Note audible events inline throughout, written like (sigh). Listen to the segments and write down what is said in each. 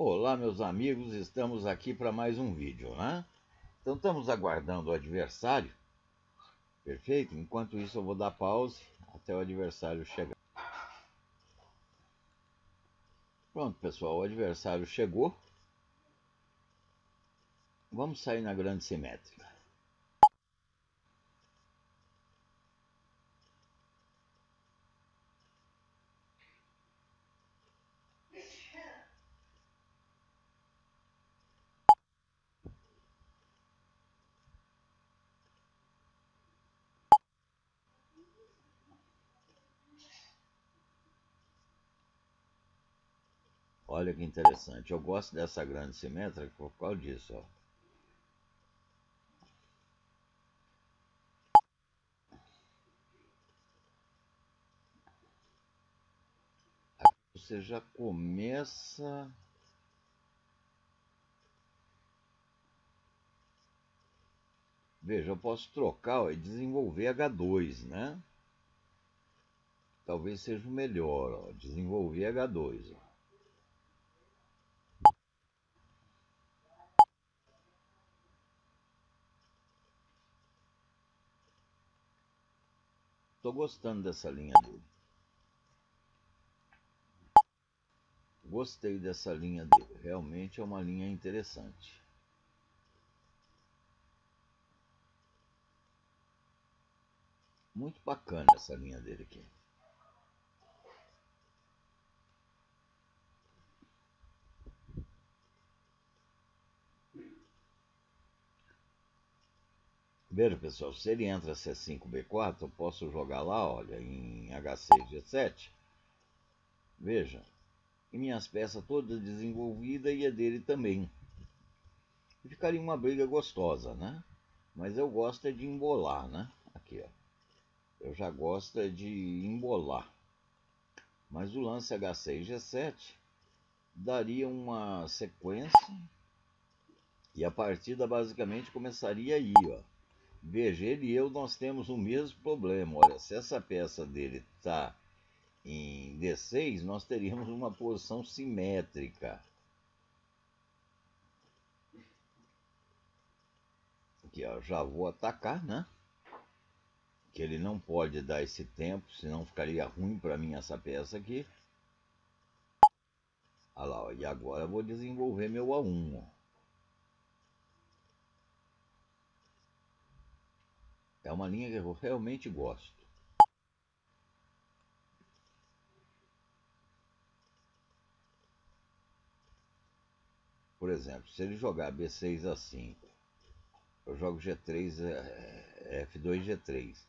Olá, meus amigos, estamos aqui para mais um vídeo, né? Então, estamos aguardando o adversário, perfeito? Enquanto isso, eu vou dar pause até o adversário chegar. Pronto, pessoal, o adversário chegou. Vamos sair na grande simétrica. Olha que interessante. Eu gosto dessa grande simétrica por causa disso. Ó. Você já começa... Veja, eu posso trocar e desenvolver H2, né? Talvez seja o melhor, ó, desenvolver H2. Ó. Gostando dessa linha dele. Gostei dessa linha dele. Realmente é uma linha interessante. Muito bacana essa linha dele aqui. Veja, pessoal, se ele entra C5, B4, eu posso jogar lá, olha, em H6, G7. Veja, e minhas peças todas desenvolvidas e a dele também. E ficaria uma briga gostosa, né? Mas eu gosto é de embolar, né? Aqui, ó. Eu já gosto é de embolar. Mas o lance H6, G7 daria uma sequência e a partida basicamente começaria aí, ó. Veja, ele e eu nós temos o mesmo problema. Olha, se essa peça dele está em D6, nós teríamos uma posição simétrica. Aqui, ó, já vou atacar, né? Que ele não pode dar esse tempo, senão ficaria ruim para mim essa peça aqui. Olha lá, ó, e agora eu vou desenvolver meu A1, ó. É uma linha que eu realmente gosto. Por exemplo, se ele jogar B6 a 5, eu jogo G3, F2, G3.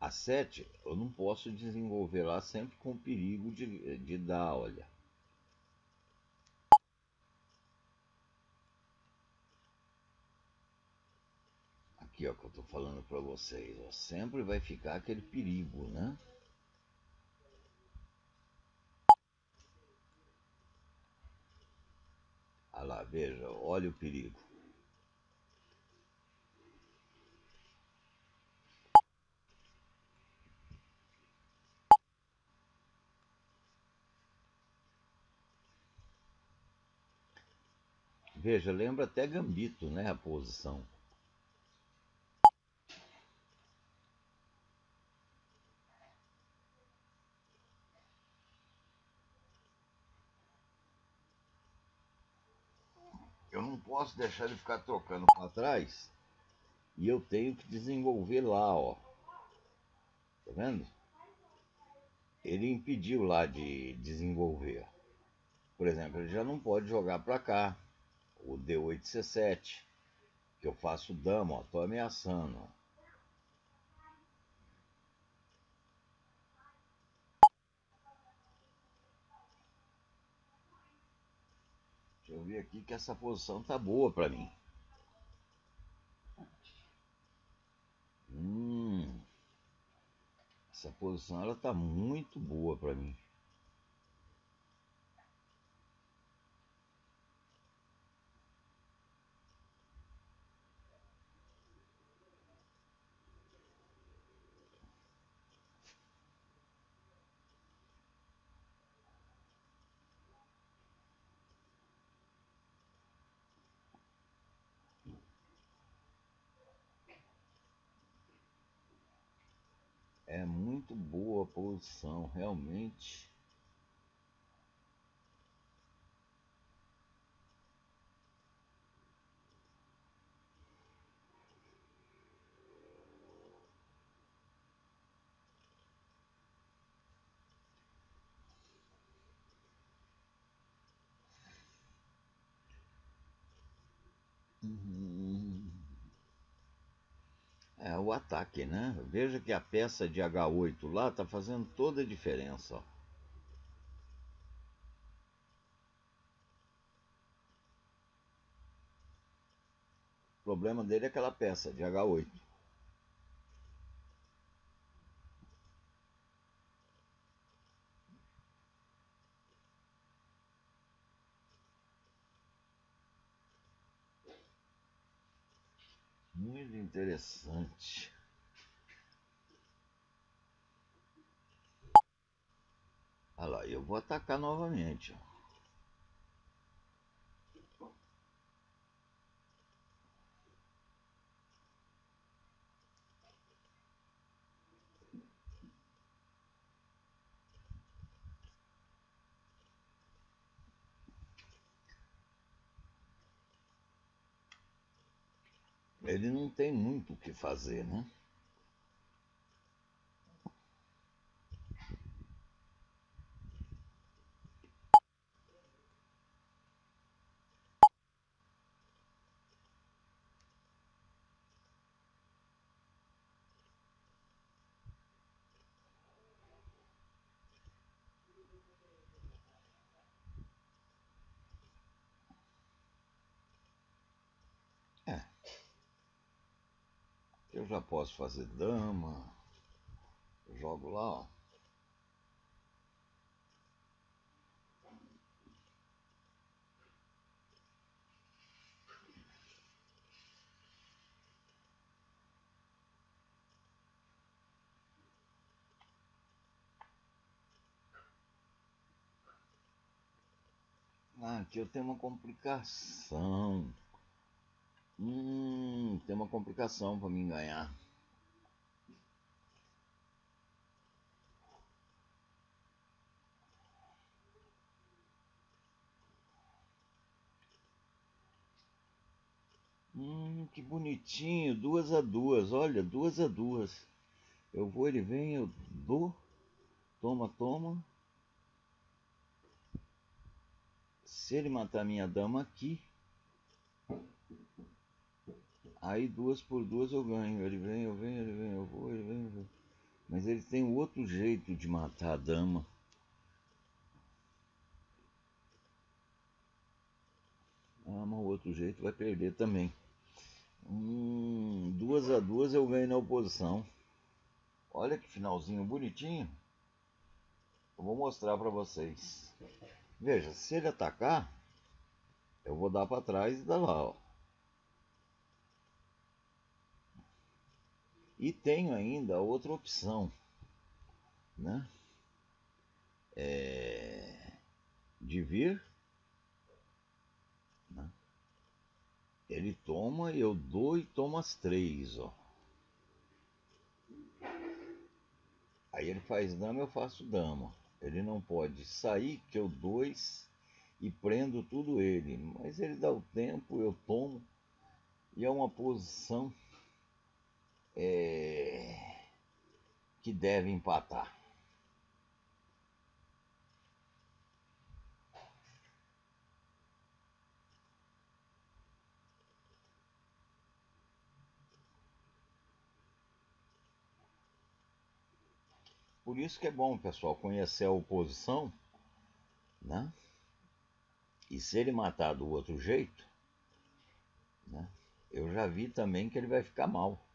A 7, eu não posso desenvolver lá sempre com perigo de, de dar, olha. Aqui ó, que eu estou falando para vocês, ó, sempre vai ficar aquele perigo, né? Olha lá, veja, olha o perigo. Veja, lembra até gambito, né, a posição. Eu não posso deixar ele ficar trocando para trás e eu tenho que desenvolver lá, ó. Tá vendo? Ele impediu lá de desenvolver. Por exemplo, ele já não pode jogar para cá. O D8 C7, que eu faço dama, ó, tô ameaçando. Ó. eu ver aqui que essa posição tá boa para mim. Hum, essa posição ela tá muito boa para mim. É muito boa a posição, realmente. O ataque, né? Veja que a peça de H8 lá está fazendo toda a diferença. Ó. O problema dele é aquela peça de H8. Muito interessante. Olha lá, eu vou atacar novamente. Ele não tem muito o que fazer, né? Eu já posso fazer dama. Jogo lá, ó. Ah, aqui eu tenho uma complicação. Hum, uma complicação para mim ganhar. Hum, que bonitinho, duas a duas, olha, duas a duas. Eu vou, ele vem, eu dou, toma, toma. Se ele matar minha dama aqui, Aí duas por duas eu ganho. Ele vem, eu venho, ele vem, eu vou, ele vem, eu vou. Mas ele tem outro jeito de matar a dama. Ah, mas o outro jeito vai perder também. Hum, duas a duas eu ganho na oposição. Olha que finalzinho bonitinho. Eu vou mostrar para vocês. Veja, se ele atacar, eu vou dar para trás e dar lá, ó. E tenho ainda outra opção, né? É, de vir. Né? Ele toma, eu dou e tomo as três, ó. Aí ele faz dama, eu faço dama. Ele não pode sair, que eu dois e prendo tudo ele. Mas ele dá o tempo, eu tomo. E é uma posição é, que deve empatar. Por isso que é bom, pessoal, conhecer a oposição, né? E se ele matar do outro jeito, né? Eu já vi também que ele vai ficar mal.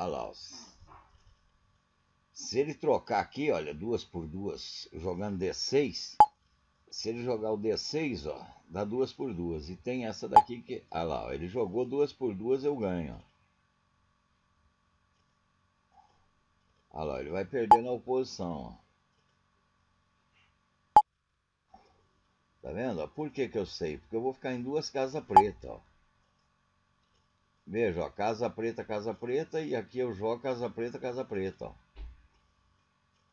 Olha lá. Se ele trocar aqui, olha, duas por duas, jogando D6, se ele jogar o D6, ó, dá duas por duas. E tem essa daqui que, olha lá, ó, ele jogou duas por duas, eu ganho. Ó. Olha lá, ele vai perder na oposição. Tá vendo? Por que, que eu sei? Porque eu vou ficar em duas casas pretas. Ó. Veja, ó, casa preta, casa preta, e aqui eu jogo casa preta, casa preta. Ó.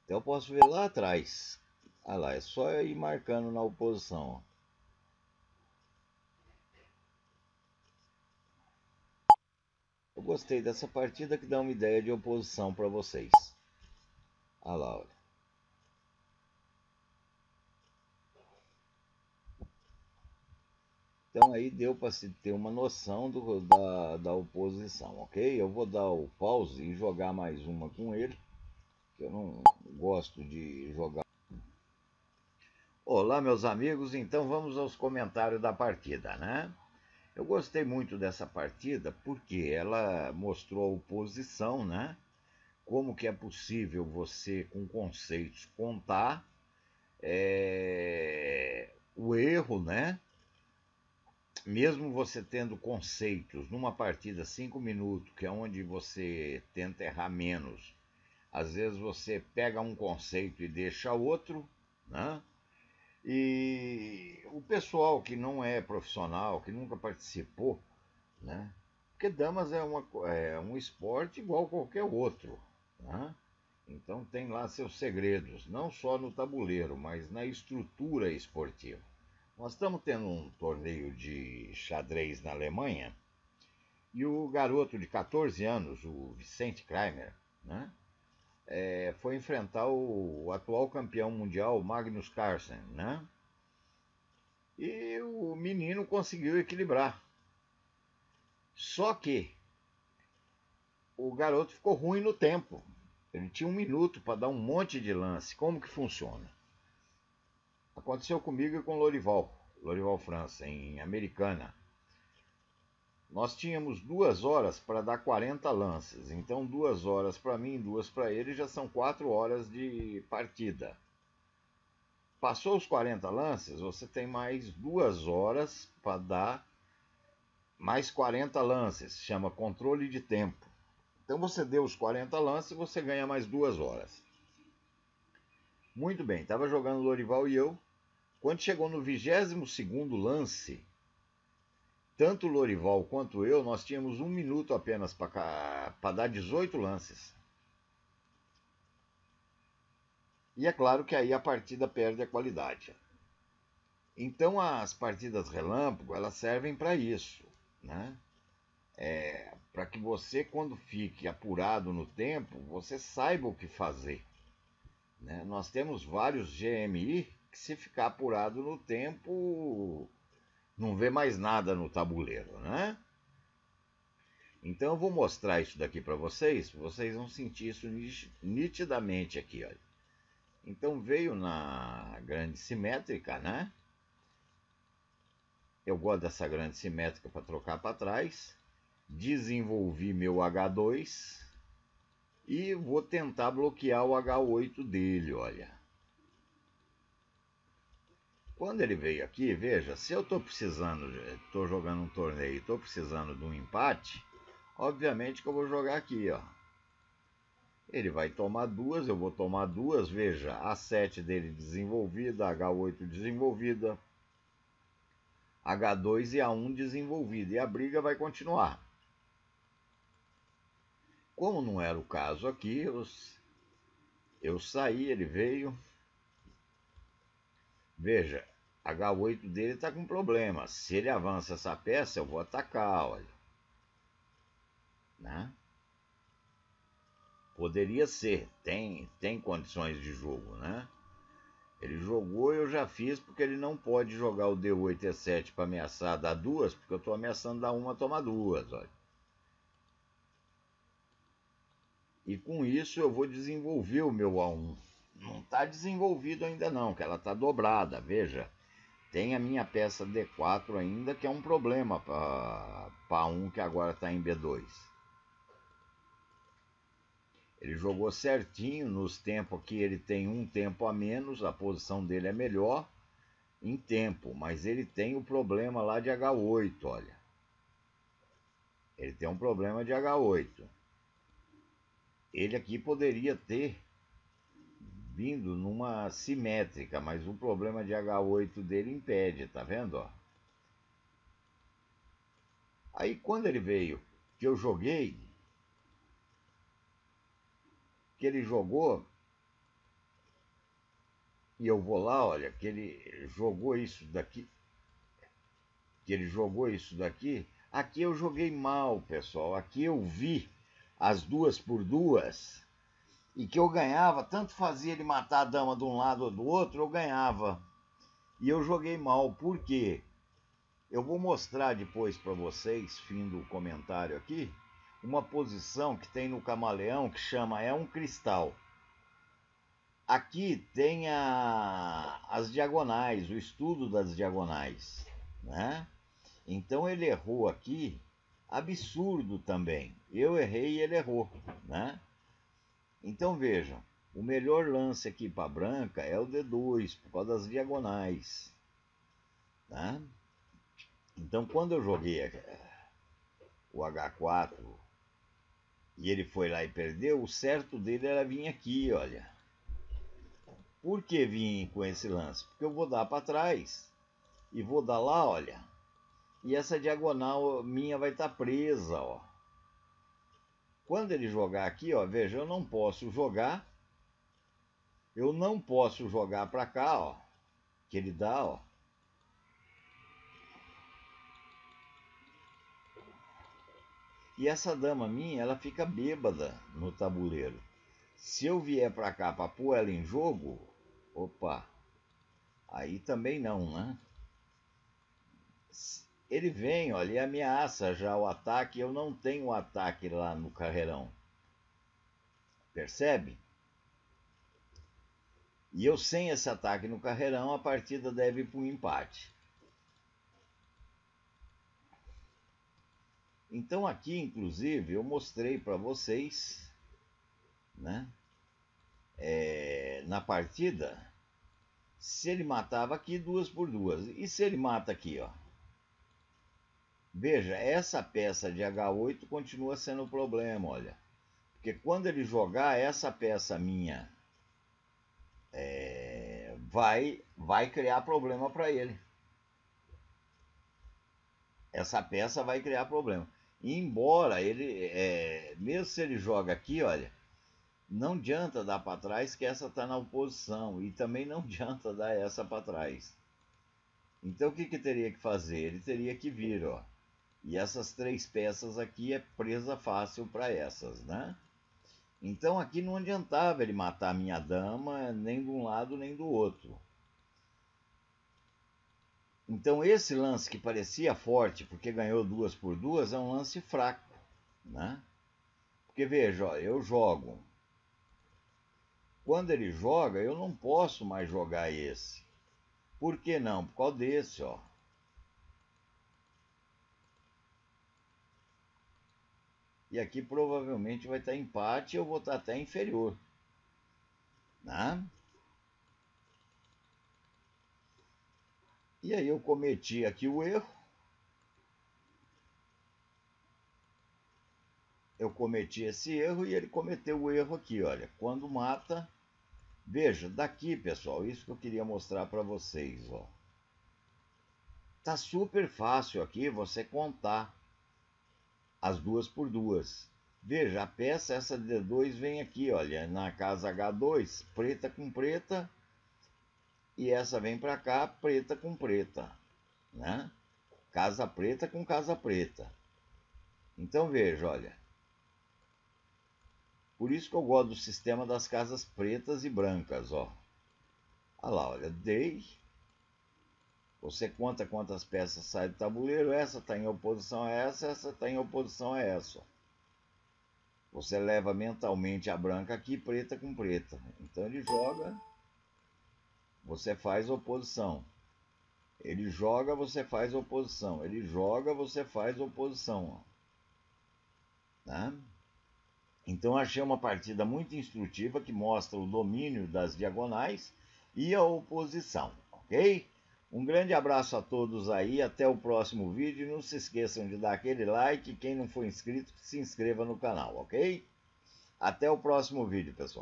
Então eu posso ver lá atrás. Olha lá, é só eu ir marcando na oposição. Ó. Eu gostei dessa partida que dá uma ideia de oposição para vocês. Olha lá, olha. Então aí deu para se ter uma noção do, da, da oposição, ok? Eu vou dar o pause e jogar mais uma com ele. Eu não gosto de jogar. Olá, meus amigos. Então vamos aos comentários da partida, né? Eu gostei muito dessa partida porque ela mostrou a oposição, né? Como que é possível você, com conceitos, contar é, o erro, né? Mesmo você tendo conceitos numa partida 5 minutos, que é onde você tenta errar menos, às vezes você pega um conceito e deixa outro, né? E o pessoal que não é profissional, que nunca participou, né? Porque damas é, uma, é um esporte igual qualquer outro, né? Então tem lá seus segredos, não só no tabuleiro, mas na estrutura esportiva. Nós estamos tendo um torneio de xadrez na Alemanha e o garoto de 14 anos, o Vicente Kramer, né? é, foi enfrentar o, atual campeão mundial, Magnus Carlsen, né? E o menino conseguiu equilibrar. Só que o garoto ficou ruim no tempo. Ele tinha um minuto para dar um monte de lance. Como que funciona? Aconteceu comigo e com Lorival, Lorival França, em Americana. Nós tínhamos duas horas para dar 40 lances. Então, duas horas para mim, duas para ele, já são quatro horas de partida. Passou os 40 lances, você tem mais duas horas para dar mais 40 lances. Chama controle de tempo. Então, você deu os 40 lances, você ganha mais duas horas. Muito bem, estava jogando Lorival e eu. Quando chegou no 22 segundo lance, tanto o Lorival quanto eu, nós tínhamos um minuto apenas para dar 18 lances. E é claro que aí a partida perde a qualidade. Então as partidas relâmpago elas servem para isso, né? É, para que você quando fique apurado no tempo você saiba o que fazer. Né? Nós temos vários GMI que se ficar apurado no tempo não vê mais nada no tabuleiro, né? Então eu vou mostrar isso daqui para vocês, vocês vão sentir isso nitidamente aqui, olha. Então veio na grande simétrica, né? Eu gosto dessa grande simétrica para trocar para trás. Desenvolvi meu H2 e vou tentar bloquear o H8 dele, olha. Quando ele veio aqui, veja, se eu estou precisando, estou jogando um torneio e estou precisando de um empate, obviamente que eu vou jogar aqui, ó. Ele vai tomar duas, eu vou tomar duas, veja, A7 dele desenvolvida, H8 desenvolvida, H2 e A1 desenvolvida, e a briga vai continuar. Como não era o caso aqui, eu, eu saí, ele veio, Veja, H8 dele está com problema. Se ele avança essa peça, eu vou atacar, olha. Né? Poderia ser, tem, tem condições de jogo, né? Ele jogou eu já fiz porque ele não pode jogar o D8 e 7 para ameaçar dar duas, porque eu estou ameaçando dar uma, tomar duas, olha. E com isso eu vou desenvolver o meu A1 não está desenvolvido ainda não, que ela está dobrada, veja. Tem a minha peça D4 ainda, que é um problema para um que agora está em B2. Ele jogou certinho nos tempos que ele tem um tempo a menos, a posição dele é melhor em tempo, mas ele tem o problema lá de H8, olha. Ele tem um problema de H8. ele aqui poderia ter vindo numa simétrica, mas o problema de H8 dele impede, tá vendo? Ó? Aí quando ele veio, que eu joguei, que ele jogou, e eu vou lá, olha, que ele jogou isso daqui, que ele jogou isso daqui, aqui eu joguei mal, pessoal, aqui eu vi as duas por duas, e que eu ganhava, tanto fazia ele matar a dama de um lado ou do outro, eu ganhava. E eu joguei mal, por quê? Eu vou mostrar depois para vocês, fim do comentário aqui, uma posição que tem no camaleão que chama é um cristal. Aqui tem a, as diagonais, o estudo das diagonais, né? Então ele errou aqui, absurdo também. Eu errei e ele errou, né? Então vejam, o melhor lance aqui para branca é o D2, por causa das diagonais. Tá? Então quando eu joguei o H4 e ele foi lá e perdeu, o certo dele era vir aqui, olha. Por que vim com esse lance? Porque eu vou dar para trás e vou dar lá, olha. E essa diagonal minha vai estar tá presa, ó. Quando ele jogar aqui, ó, veja, eu não posso jogar. Eu não posso jogar para cá, ó. Que ele dá, ó. E essa dama minha, ela fica bêbada no tabuleiro. Se eu vier para cá para pôr ela em jogo, opa, aí também não, né? Ele vem, olha, e ameaça já o ataque. Eu não tenho ataque lá no carreirão. Percebe? E eu sem esse ataque no carreirão, a partida deve ir para um empate. Então aqui, inclusive, eu mostrei para vocês, né? É, na partida, se ele matava aqui duas por duas. E se ele mata aqui, ó? Veja, essa peça de H8 continua sendo o problema, olha. Porque quando ele jogar essa peça minha, é, vai, vai criar problema para ele. Essa peça vai criar problema. E embora ele, é, mesmo se ele joga aqui, olha, não adianta dar para trás que essa está na oposição. E também não (laughs) adianta dar essa para trás. Então o que, que teria que fazer? Ele teria que vir, ó. E essas três peças aqui é presa fácil para essas, né? Então aqui não adiantava ele matar a minha dama nem de um lado nem do outro. Então esse lance que parecia forte porque ganhou duas por duas é um lance fraco, né? Porque veja, ó, eu jogo. Quando ele joga, eu não posso mais jogar esse. Por que não? Por causa desse, ó. E aqui provavelmente vai estar empate, eu vou estar até inferior. Né? E aí eu cometi aqui o erro. Eu cometi esse erro e ele cometeu o erro aqui, olha. Quando mata... Veja, daqui, pessoal, isso que eu queria mostrar para vocês, ó. Tá super fácil aqui você contar as duas por duas. Veja, a peça, essa D2 vem aqui, olha, na casa H2, preta com preta, e essa vem para cá, preta com preta, né? Casa preta com casa preta. Então veja, olha. Por isso que eu gosto do sistema das casas pretas e brancas, ó. Olha lá, olha, dei, você conta quantas peças saem do tabuleiro, essa está em oposição a essa, essa está em oposição a essa. Você leva mentalmente a branca aqui, preta com preta. Então ele joga, você faz oposição. Ele joga, você faz oposição. Ele joga, você faz oposição. Tá? Então achei uma partida muito instrutiva que mostra o domínio das diagonais e a oposição, ok? Um grande abraço a todos aí, até o próximo vídeo. Não se esqueçam de dar aquele like. Quem não for inscrito, se inscreva no canal, ok? Até o próximo vídeo, pessoal.